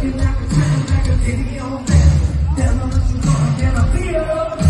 Looking like a chicken, like a titty on the floor, can feel?